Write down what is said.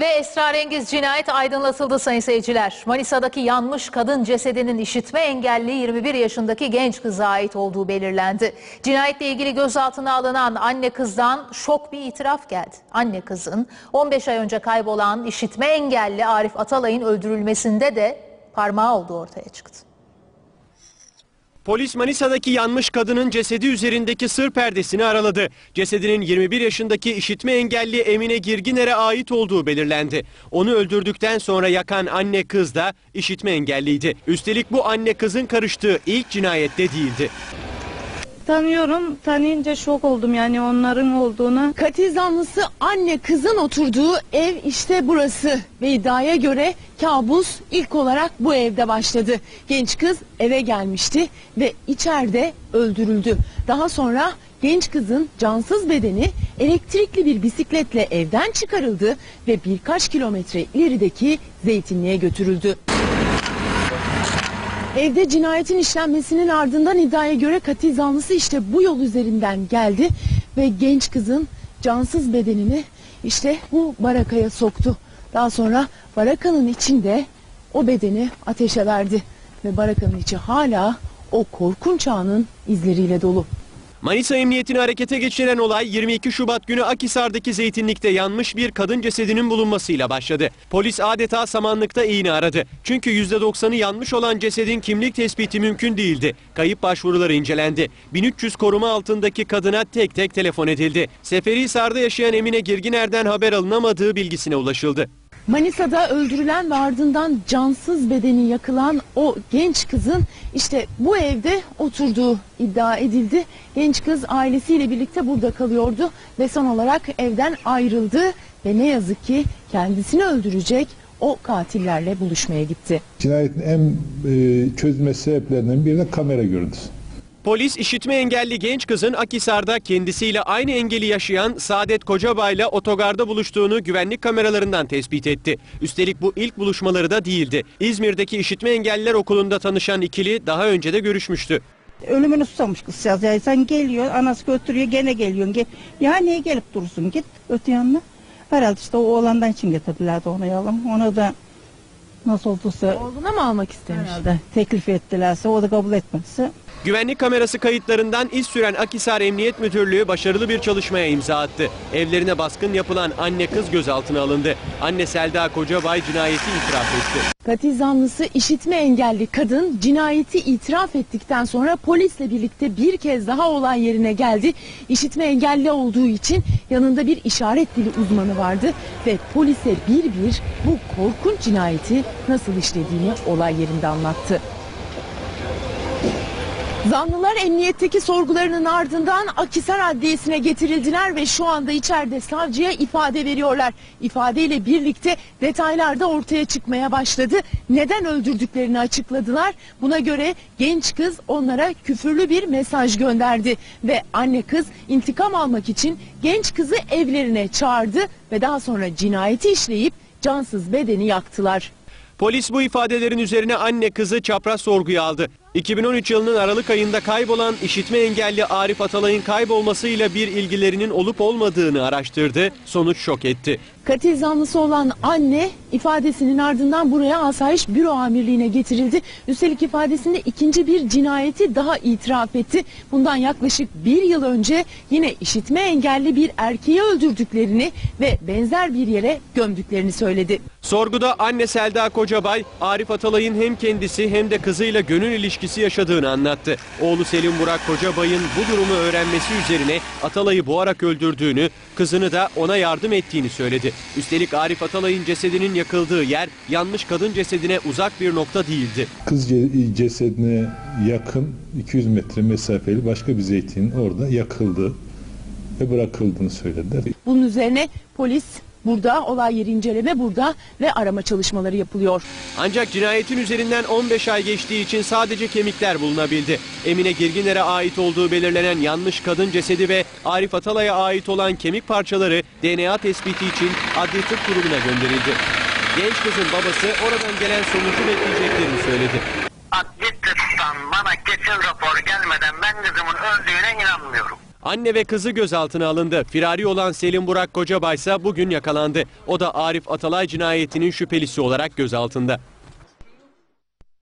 Ve esrarengiz cinayet aydınlatıldı sayın seyirciler. Manisa'daki yanmış kadın cesedinin işitme engelli 21 yaşındaki genç kıza ait olduğu belirlendi. Cinayetle ilgili gözaltına alınan anne kızdan şok bir itiraf geldi. Anne kızın 15 ay önce kaybolan işitme engelli Arif Atalay'ın öldürülmesinde de parmağı olduğu ortaya çıktı. Polis Manisa'daki yanmış kadının cesedi üzerindeki sır perdesini araladı. Cesedinin 21 yaşındaki işitme engelli Emine Girginer'e ait olduğu belirlendi. Onu öldürdükten sonra yakan anne kız da işitme engelliydi. Üstelik bu anne kızın karıştığı ilk cinayette değildi. Tanıyorum. Tanıyınca şok oldum yani onların olduğuna. Katil zanlısı anne kızın oturduğu ev işte burası ve iddiaya göre kabus ilk olarak bu evde başladı. Genç kız eve gelmişti ve içeride öldürüldü. Daha sonra genç kızın cansız bedeni elektrikli bir bisikletle evden çıkarıldı ve birkaç kilometre ilerideki zeytinliğe götürüldü. Evde cinayetin işlenmesinin ardından iddiaya göre katil zanlısı işte bu yol üzerinden geldi ve genç kızın cansız bedenini işte bu barakaya soktu. Daha sonra barakanın içinde o bedeni ateşe verdi ve barakanın içi hala o korkunç anın izleriyle dolu. Manisa Emniyetini harekete geçiren olay 22 Şubat günü Akhisar'daki zeytinlikte yanmış bir kadın cesedinin bulunmasıyla başladı. Polis adeta samanlıkta iğne aradı. Çünkü %90'ı yanmış olan cesedin kimlik tespiti mümkün değildi. Kayıp başvuruları incelendi. 1300 koruma altındaki kadına tek tek telefon edildi. Seferihisar'da yaşayan Emine Girginer'den haber alınamadığı bilgisine ulaşıldı. Manisa'da öldürülen ve ardından cansız bedeni yakılan o genç kızın işte bu evde oturduğu iddia edildi. Genç kız ailesiyle birlikte burada kalıyordu ve son olarak evden ayrıldı ve ne yazık ki kendisini öldürecek o katillerle buluşmaya gitti. Cinayetin en e, çözülme sebeplerinden biri de kamera görüntüsü. Polis işitme engelli genç kızın Akhisar'da kendisiyle aynı engeli yaşayan Saadet Kocabay'la otogarda buluştuğunu güvenlik kameralarından tespit etti. Üstelik bu ilk buluşmaları da değildi. İzmir'deki işitme engelliler okulunda tanışan ikili daha önce de görüşmüştü. Ölümünü susamış kızcağız. Yani sen geliyor, anası götürüyor, gene geliyorsun. Ge ya niye gelip durursun? Git öte yanına. Herhalde işte o oğlandan için getirdilerdi onu yalım. Ona da nasıl olduysa Oğluna mı almak istemiş? herhalde teklif ettilerse o da kabul etmediyse Güvenlik kamerası kayıtlarından iz süren Akhisar Emniyet Müdürlüğü başarılı bir çalışmaya imza attı. Evlerine baskın yapılan anne kız gözaltına alındı. Anne Selda Kocabay cinayeti itiraf etti. Katil zanlısı işitme engelli kadın cinayeti itiraf ettikten sonra polisle birlikte bir kez daha olay yerine geldi. İşitme engelli olduğu için yanında bir işaret dili uzmanı vardı ve polise bir bir bu korkunç cinayeti nasıl işlediğini olay yerinde anlattı. Zanlılar emniyetteki sorgularının ardından Akhisar Adliyesi'ne getirildiler ve şu anda içeride savcıya ifade veriyorlar. İfadeyle birlikte detaylar da ortaya çıkmaya başladı. Neden öldürdüklerini açıkladılar. Buna göre genç kız onlara küfürlü bir mesaj gönderdi ve anne kız intikam almak için genç kızı evlerine çağırdı ve daha sonra cinayeti işleyip cansız bedeni yaktılar. Polis bu ifadelerin üzerine anne kızı çapraz sorguya aldı. 2013 yılının Aralık ayında kaybolan işitme engelli Arif Atalay'ın kaybolmasıyla bir ilgilerinin olup olmadığını araştırdı. Sonuç şok etti. Katil zanlısı olan anne ifadesinin ardından buraya asayiş büro amirliğine getirildi. Üstelik ifadesinde ikinci bir cinayeti daha itiraf etti. Bundan yaklaşık bir yıl önce yine işitme engelli bir erkeği öldürdüklerini ve benzer bir yere gömdüklerini söyledi. Sorguda anne Selda Kocabay, Arif Atalay'ın hem kendisi hem de kızıyla gönül ilişkisi yaşadığını anlattı. Oğlu Selim Burak Kocabay'ın bu durumu öğrenmesi üzerine Atalay'ı boğarak öldürdüğünü, kızını da ona yardım ettiğini söyledi. Üstelik Arif Atalay'ın cesedinin yakıldığı yer yanmış kadın cesedine uzak bir nokta değildi. Kız ce- cesedine yakın 200 metre mesafeli başka bir zeytinin orada yakıldı ve bırakıldığını söylediler. Bunun üzerine polis burada, olay yeri inceleme burada ve arama çalışmaları yapılıyor. Ancak cinayetin üzerinden 15 ay geçtiği için sadece kemikler bulunabildi. Emine Girginer'e ait olduğu belirlenen yanmış kadın cesedi ve Arif Atalay'a ait olan kemik parçaları DNA tespiti için adli tıp kurumuna gönderildi. Genç kızın babası oradan gelen sonucu bekleyeceklerini söyledi. Adli tıptan bana kesin rapor gelmeden ben kızımın öldüğüne inanmıyorum. Anne ve kızı gözaltına alındı. Firari olan Selim Burak Kocabay ise bugün yakalandı. O da Arif Atalay cinayetinin şüphelisi olarak gözaltında.